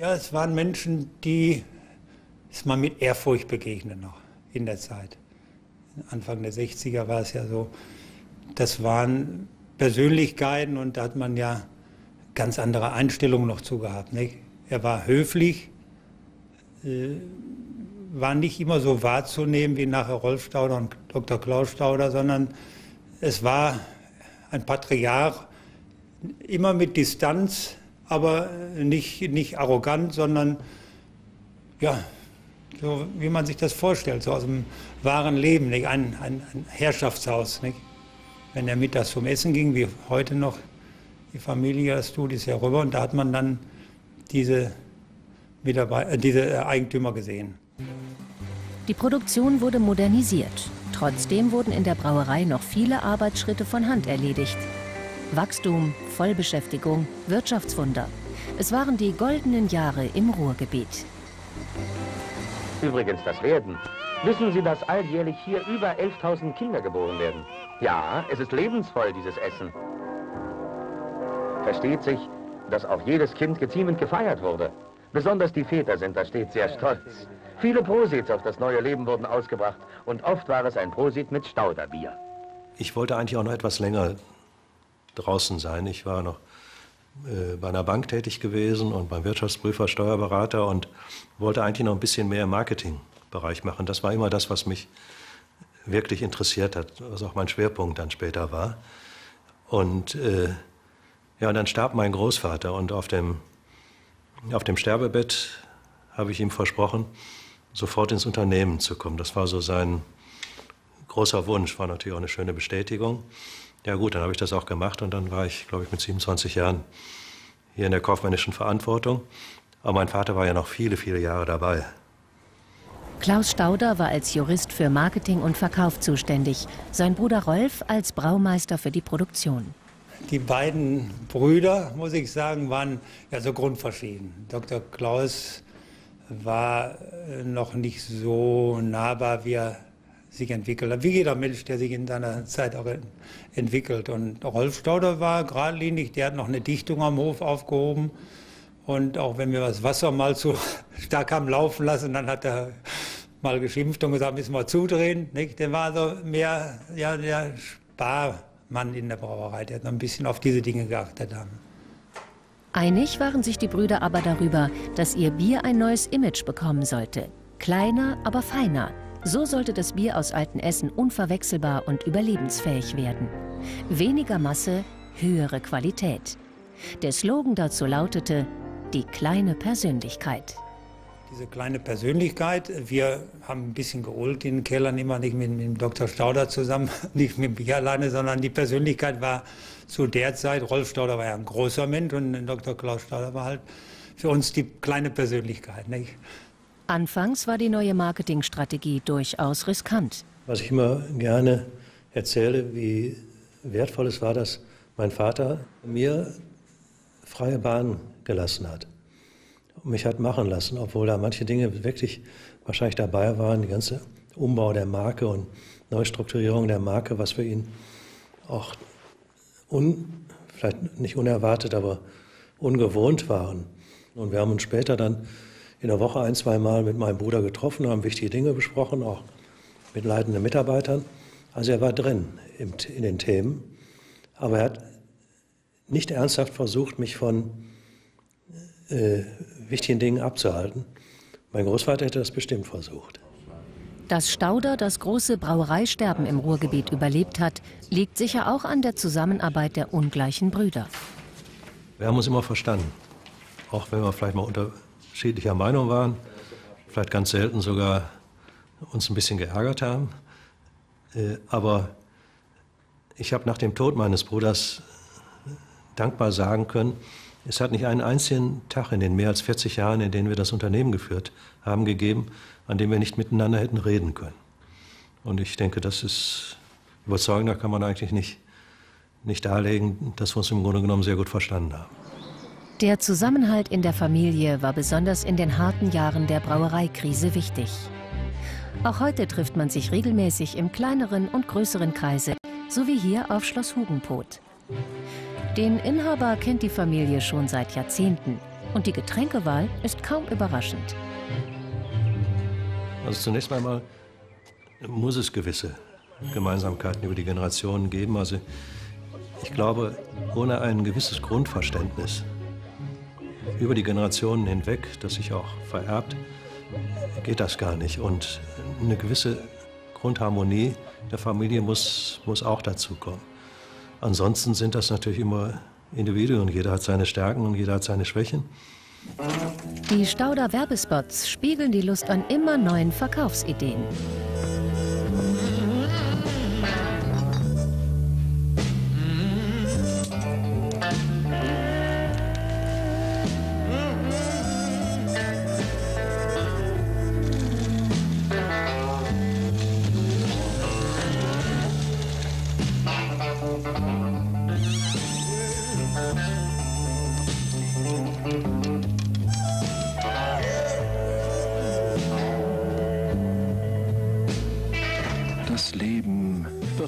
Ja, es waren Menschen, die ist man mit Ehrfurcht begegnet noch in der Zeit. Anfang der 60er war es ja so. Das waren Persönlichkeiten und da hat man ja ganz andere Einstellungen noch zu gehabt. Nicht? Er war höflich, äh, war nicht immer so wahrzunehmen wie nachher Rolf Stauder und Dr. Klaus Stauder, sondern es war ein Patriarch, immer mit Distanz, aber nicht, nicht arrogant, sondern ja, so wie man sich das vorstellt, so aus dem wahren Leben, nicht? Ein, ein, ein Herrschaftshaus. Nicht? Wenn er mittags zum Essen ging, wie heute noch, die Familie, das tut, ist ja rüber und da hat man dann diese, Mitarbeiter, äh, diese Eigentümer gesehen. Die Produktion wurde modernisiert. Trotzdem wurden in der Brauerei noch viele Arbeitsschritte von Hand erledigt. Wachstum, Vollbeschäftigung, Wirtschaftswunder. Es waren die goldenen Jahre im Ruhrgebiet. Übrigens das Werden. Wissen Sie, dass alljährlich hier über 11.000 Kinder geboren werden? Ja, es ist lebensvoll, dieses Essen. Versteht sich, dass auch jedes Kind geziemend gefeiert wurde. Besonders die Väter sind da stets sehr stolz. Viele Prosits auf das neue Leben wurden ausgebracht und oft war es ein Prosit mit Stauderbier. Ich wollte eigentlich auch noch etwas länger draußen sein. Ich war noch äh, bei einer Bank tätig gewesen und beim Wirtschaftsprüfer, Steuerberater und wollte eigentlich noch ein bisschen mehr im Marketingbereich machen. Das war immer das, was mich wirklich interessiert hat, was auch mein Schwerpunkt dann später war. Und äh, ja, dann starb mein Großvater und auf dem, auf dem Sterbebett habe ich ihm versprochen, sofort ins Unternehmen zu kommen. Das war so sein großer Wunsch, war natürlich auch eine schöne Bestätigung. Ja gut, dann habe ich das auch gemacht und dann war ich, glaube ich, mit 27 Jahren hier in der kaufmännischen Verantwortung. Aber mein Vater war ja noch viele, viele Jahre dabei. Klaus Stauder war als Jurist für Marketing und Verkauf zuständig, sein Bruder Rolf als Braumeister für die Produktion. Die beiden Brüder, muss ich sagen, waren ja so grundverschieden. Dr. Klaus war äh, noch nicht so nahbar, wie er sich entwickelt. Wie jeder Mensch, der sich in seiner Zeit auch entwickelt. Und Rolf Stauder war geradlinig, der hat noch eine Dichtung am Hof aufgehoben. Und auch wenn wir das Wasser mal zu stark haben laufen lassen, dann hat er mal geschimpft und gesagt, müssen wir zudrehen. Nicht? Der war so mehr ja, der Sparmann in der Brauerei, der hat noch ein bisschen auf diese Dinge geachtet. Haben. Einig waren sich die Brüder aber darüber, dass ihr Bier ein neues Image bekommen sollte. Kleiner, aber feiner. So sollte das Bier aus Altenessen unverwechselbar und überlebensfähig werden. Weniger Masse, höhere Qualität. Der Slogan dazu lautete, die kleine Persönlichkeit. Diese kleine Persönlichkeit, wir haben ein bisschen geholt in den Kellern, immer nicht mit, mit dem Dr. Stauder zusammen, nicht mit mir alleine, sondern die Persönlichkeit war zu der Zeit, Rolf Stauder war ja ein großer Mensch und Dr. Klaus Stauder war halt für uns die kleine Persönlichkeit. Nicht? Anfangs war die neue Marketingstrategie durchaus riskant. Was ich immer gerne erzähle, wie wertvoll es war, dass mein Vater mir freie Bahn gelassen hat und mich hat machen lassen, obwohl da manche Dinge wirklich wahrscheinlich dabei waren, die ganze Umbau der Marke und Neustrukturierung der Marke, was für ihn auch un, vielleicht nicht unerwartet, aber ungewohnt waren. Und wir haben uns später dann in der Woche ein, zwei Mal mit meinem Bruder getroffen, haben wichtige Dinge besprochen, auch mit leitenden Mitarbeitern. Also er war drin in den Themen, aber er hat nicht ernsthaft versucht, mich von äh, wichtigen Dingen abzuhalten. Mein Großvater hätte das bestimmt versucht. Dass Stauder das große Brauereisterben im Ruhrgebiet überlebt hat, liegt sicher auch an der Zusammenarbeit der ungleichen Brüder. Wir haben uns immer verstanden, auch wenn wir vielleicht mal unter unterschiedlicher Meinung waren, vielleicht ganz selten sogar uns ein bisschen geärgert haben. Äh, aber ich habe nach dem Tod meines Bruders dankbar sagen können, es hat nicht einen einzigen Tag in den mehr als 40 Jahren, in denen wir das Unternehmen geführt haben, gegeben, an dem wir nicht miteinander hätten reden können. Und ich denke, das ist überzeugender kann man eigentlich nicht, nicht darlegen, dass wir uns im Grunde genommen sehr gut verstanden haben. Der Zusammenhalt in der Familie war besonders in den harten Jahren der Brauereikrise wichtig. Auch heute trifft man sich regelmäßig im kleineren und größeren Kreise, so wie hier auf Schloss Hugenpoth. Den Inhaber kennt die Familie schon seit Jahrzehnten. Und die Getränkewahl ist kaum überraschend. Also zunächst einmal muss es gewisse Gemeinsamkeiten über die Generationen geben. Also ich glaube, ohne ein gewisses Grundverständnis über die Generationen hinweg, das sich auch vererbt, geht das gar nicht. Und eine gewisse Grundharmonie der Familie muss, muss auch dazu kommen. Ansonsten sind das natürlich immer Individuen. Jeder hat seine Stärken und jeder hat seine Schwächen. Die Stauder Werbespots spiegeln die Lust an immer neuen Verkaufsideen.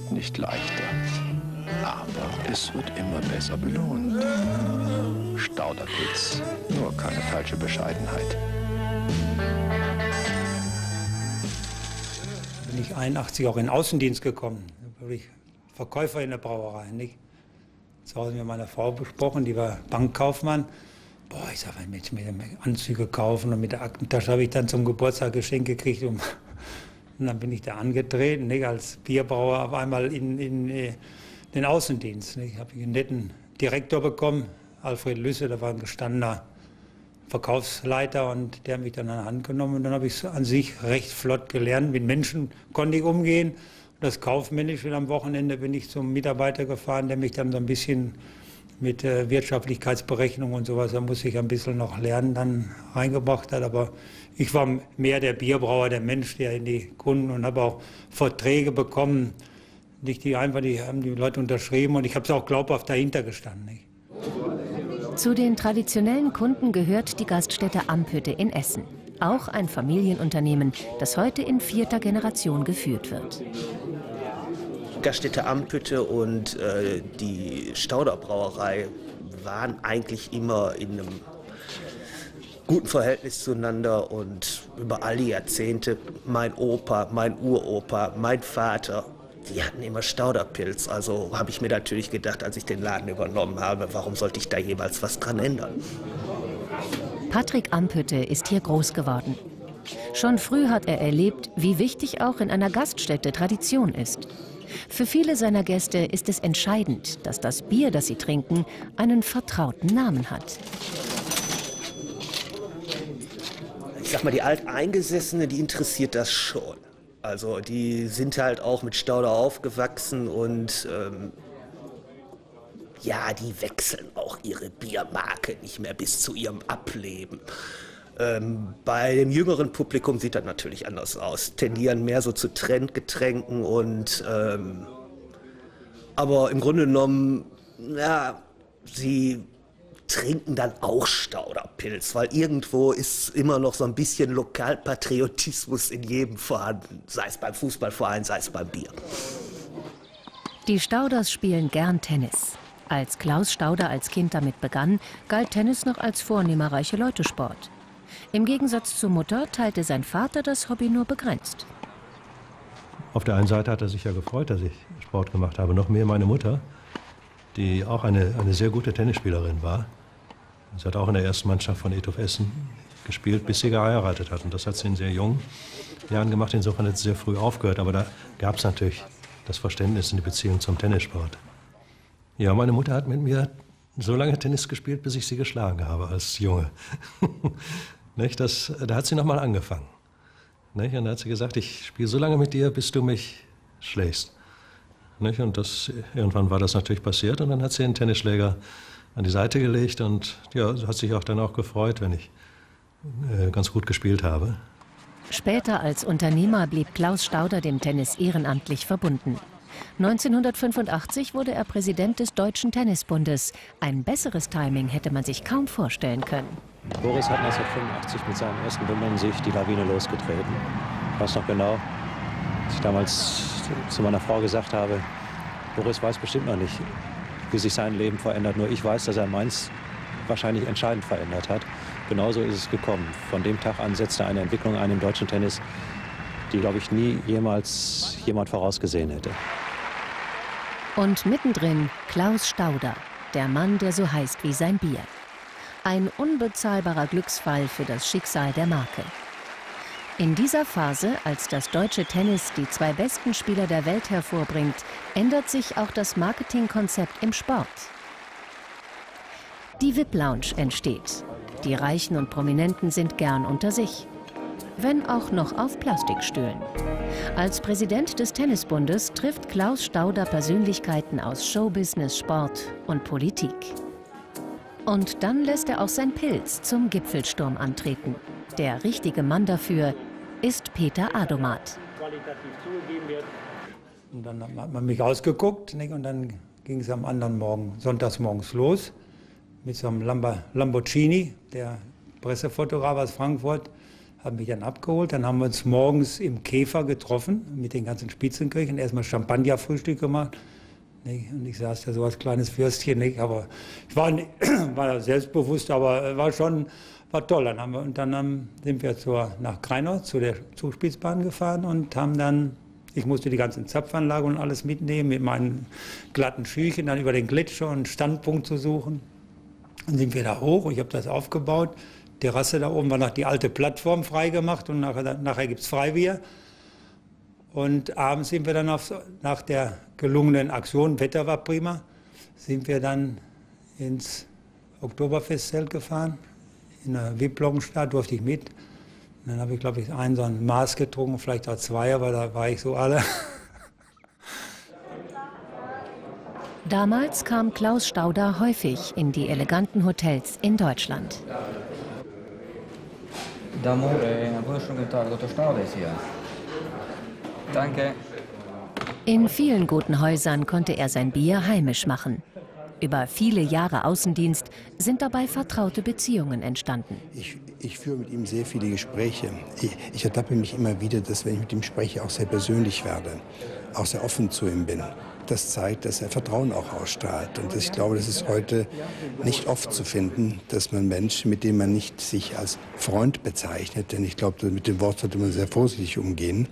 Wird nicht leichter, aber es wird immer besser belohnt. Stauderpilz, nur keine falsche Bescheidenheit. Bin ich 81 auch in den Außendienst gekommen. Da wurde ich Verkäufer in der Brauerei. Nicht? Zu Hause mit meiner Frau besprochen, die war Bankkaufmann. Boah, ich sag, wenn ich mir Anzüge kaufen und mit der Aktentasche habe ich dann zum Geburtstag geschenkt gekriegt. Und, und dann bin ich da angetreten, nicht? als Bierbrauer auf einmal in, in, in den Außendienst. Nicht? Habe ich einen netten Direktor bekommen, Alfred Lüsse, der war ein gestandener Verkaufsleiter und der hat mich dann an die Hand genommen und dann habe ich es an sich recht flott gelernt. Mit Menschen konnte ich umgehen. Das Kaufmännische am Wochenende bin ich zum Mitarbeiter gefahren, der mich dann so ein bisschen mit äh, Wirtschaftlichkeitsberechnung und sowas, da muss ich ein bisschen noch lernen, dann reingebracht hat. Aber ich war mehr der Bierbrauer, der Mensch, der in die Kunden und habe auch Verträge bekommen. Nicht die einfach, die haben die Leute unterschrieben und ich habe es auch glaubhaft dahinter gestanden. Nicht? Zu den traditionellen Kunden gehört die Gaststätte Amphütte in Essen. Auch ein Familienunternehmen, das heute in vierter Generation geführt wird. Gaststätte Amphütte und äh, die Stauderbrauerei waren eigentlich immer in einem guten Verhältnis zueinander und über all die Jahrzehnte, mein Opa, mein Uropa, mein Vater, die hatten immer Stauderpilz. Also habe ich mir natürlich gedacht, als ich den Laden übernommen habe, warum sollte ich da jemals was dran ändern? Patrick Amphütte ist hier groß geworden. Schon früh hat er erlebt, wie wichtig auch in einer Gaststätte Tradition ist. Für viele seiner Gäste ist es entscheidend, dass das Bier, das sie trinken, einen vertrauten Namen hat. Ich sag mal, die Alteingesessene, die interessiert das schon. Also die sind halt auch mit Stauder aufgewachsen und ähm, ja, die wechseln auch ihre Biermarke nicht mehr bis zu ihrem Ableben. Ähm, bei dem jüngeren Publikum sieht das natürlich anders aus. Tendieren mehr so zu Trendgetränken und ähm, aber im Grunde genommen, ja, sie trinken dann auch Stauderpilz, weil irgendwo ist immer noch so ein bisschen Lokalpatriotismus in jedem vorhanden, sei es beim Fußballverein, sei es beim Bier. Die Stauders spielen gern Tennis. Als Klaus Stauder als Kind damit begann, galt Tennis noch als vornehmer reiche Leutesport. Im Gegensatz zur Mutter teilte sein Vater das Hobby nur begrenzt. Auf der einen Seite hat er sich ja gefreut, dass ich Sport gemacht habe. Noch mehr meine Mutter, die auch eine, eine sehr gute Tennisspielerin war. Sie hat auch in der ersten Mannschaft von Ethof Essen gespielt, bis sie geheiratet hat. Und das hat sie in sehr jungen Jahren gemacht. Insofern hat sie sehr früh aufgehört. Aber da gab es natürlich das Verständnis in die Beziehung zum Tennissport. Ja, meine Mutter hat mit mir so lange Tennis gespielt, bis ich sie geschlagen habe als Junge. Nicht, das, da hat sie nochmal angefangen. Nicht? Und da hat sie gesagt, ich spiele so lange mit dir, bis du mich schlägst. Nicht? Und das, irgendwann war das natürlich passiert und dann hat sie den Tennisschläger an die Seite gelegt und ja, hat sich auch dann auch gefreut, wenn ich äh, ganz gut gespielt habe. Später als Unternehmer blieb Klaus Stauder dem Tennis ehrenamtlich verbunden. 1985 wurde er Präsident des Deutschen Tennisbundes. Ein besseres Timing hätte man sich kaum vorstellen können. Boris hat 1985 mit seinem ersten Wimbledon-Sieg die Lawine losgetreten. Ich weiß noch genau, als ich damals zu meiner Frau gesagt habe, Boris weiß bestimmt noch nicht, wie sich sein Leben verändert. Nur ich weiß, dass er meins wahrscheinlich entscheidend verändert hat. genauso ist es gekommen. Von dem Tag an setzte eine Entwicklung ein im deutschen Tennis, die, glaube ich, nie jemals jemand vorausgesehen hätte. Und mittendrin Klaus Stauder, der Mann, der so heißt wie sein Bier. Ein unbezahlbarer Glücksfall für das Schicksal der Marke. In dieser Phase, als das deutsche Tennis die zwei besten Spieler der Welt hervorbringt, ändert sich auch das Marketingkonzept im Sport. Die VIP Lounge entsteht. Die Reichen und Prominenten sind gern unter sich. Wenn auch noch auf Plastikstühlen. Als Präsident des Tennisbundes trifft Klaus Stauder Persönlichkeiten aus Showbusiness, Sport und Politik. Und dann lässt er auch sein Pilz zum Gipfelsturm antreten. Der richtige Mann dafür ist Peter Adomat. Und dann hat man mich ausgeguckt nicht? und dann ging es am anderen Morgen, sonntags morgens los mit so einem Lamborghini, der Pressefotograf aus Frankfurt, hat mich dann abgeholt. Dann haben wir uns morgens im Käfer getroffen mit den ganzen Spitzenkirchen. Erstmal Champagnerfrühstück gemacht. Und ich saß da so als kleines Würstchen. Aber ich war, war selbstbewusst, aber war schon war toll. Dann haben wir, und dann sind wir zur, nach Kreinau zu der Zugspitzbahn gefahren und haben dann, ich musste die ganzen Zapfanlage und alles mitnehmen, mit meinen glatten Schüchen dann über den Gletscher und Standpunkt zu suchen. Dann sind wir da hoch, ich habe das aufgebaut. Terrasse da oben war noch die alte Plattform freigemacht und nachher, nachher gibt es Freibier. Und abends sind wir dann auf, nach der gelungenen Aktion, Wetter war prima, sind wir dann ins Oktoberfestzelt gefahren. In der VIP-Loggenstadt durfte ich mit. Und dann habe ich, glaube ich, einen so ein Maß getrunken, vielleicht auch zwei, aber da war ich so alle. Damals kam Klaus Stauder häufig in die eleganten Hotels in Deutschland. D'amore, wunderschönen Tag, Dr. Stauder ist hier. Danke. In vielen guten Häusern konnte er sein Bier heimisch machen. Über viele Jahre Außendienst sind dabei vertraute Beziehungen entstanden. Ich, ich führe mit ihm sehr viele Gespräche. Ich, ich ertappe mich immer wieder, dass wenn ich mit ihm spreche, auch sehr persönlich werde, auch sehr offen zu ihm bin das zeigt, dass er Vertrauen auch ausstrahlt. Und ich glaube, das ist heute nicht oft zu finden, dass man Menschen, mit denen man nicht sich als Freund bezeichnet, denn ich glaube, mit dem Wort sollte man sehr vorsichtig umgehen,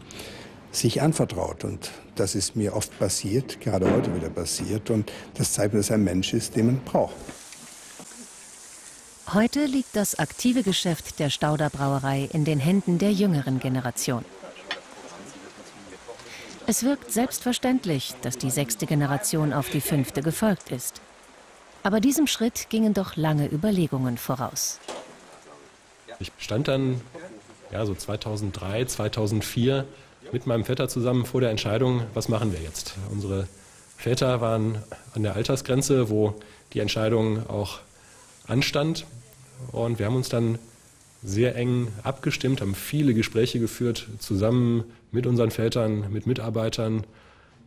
sich anvertraut. Und das ist mir oft passiert, gerade heute wieder passiert. Und das zeigt mir, dass er ein Mensch ist, den man braucht. Heute liegt das aktive Geschäft der Stauder Brauerei in den Händen der jüngeren Generation. Es wirkt selbstverständlich, dass die sechste Generation auf die fünfte gefolgt ist. Aber diesem Schritt gingen doch lange Überlegungen voraus. Ich stand dann ja, so 2003, 2004 mit meinem Vetter zusammen vor der Entscheidung, was machen wir jetzt. Unsere Väter waren an der Altersgrenze, wo die Entscheidung auch anstand. Und wir haben uns dann sehr eng abgestimmt, haben viele Gespräche geführt, zusammen mit unseren Vätern, mit Mitarbeitern,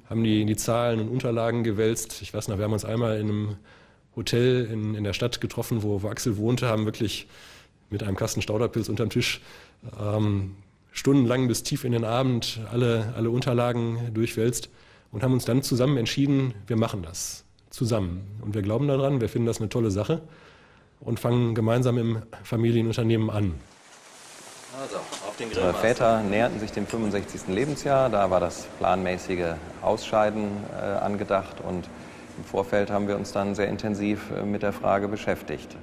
haben die, die Zahlen und Unterlagen gewälzt. Ich weiß noch, wir haben uns einmal in einem Hotel in, in der Stadt getroffen, wo, wo Axel wohnte, haben wirklich mit einem Kasten Stauderpilz unterm Tisch ähm, stundenlang bis tief in den Abend alle, alle Unterlagen durchwälzt und haben uns dann zusammen entschieden, wir machen das zusammen. Und wir glauben daran, wir finden das eine tolle Sache und fangen gemeinsam im Familienunternehmen an. Also, Unsere Väter näherten sich dem 65. Lebensjahr. Da war das planmäßige Ausscheiden äh, angedacht. Und im Vorfeld haben wir uns dann sehr intensiv äh, mit der Frage beschäftigt,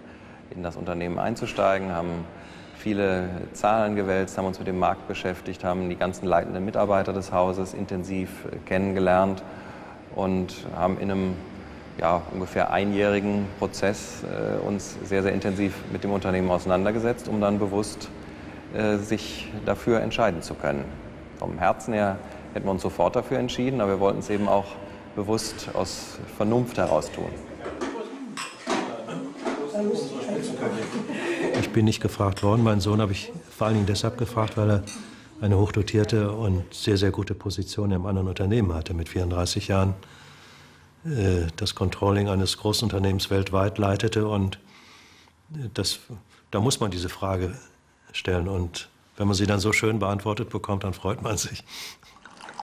in das Unternehmen einzusteigen, haben viele Zahlen gewälzt, haben uns mit dem Markt beschäftigt, haben die ganzen leitenden Mitarbeiter des Hauses intensiv äh, kennengelernt und haben in einem ja, ungefähr einjährigen Prozess äh, uns sehr, sehr intensiv mit dem Unternehmen auseinandergesetzt, um dann bewusst äh, sich dafür entscheiden zu können. Vom Herzen her hätten wir uns sofort dafür entschieden, aber wir wollten es eben auch bewusst aus Vernunft heraus tun. Bin nicht gefragt worden. Meinen Sohn habe ich vor allen Dingen deshalb gefragt, weil er eine hochdotierte und sehr, sehr gute Position im anderen Unternehmen hatte. Mit 34 Jahren äh, das Controlling eines Großunternehmens weltweit leitete. Und äh, das, da muss man diese Frage stellen. Und wenn man sie dann so schön beantwortet bekommt, dann freut man sich.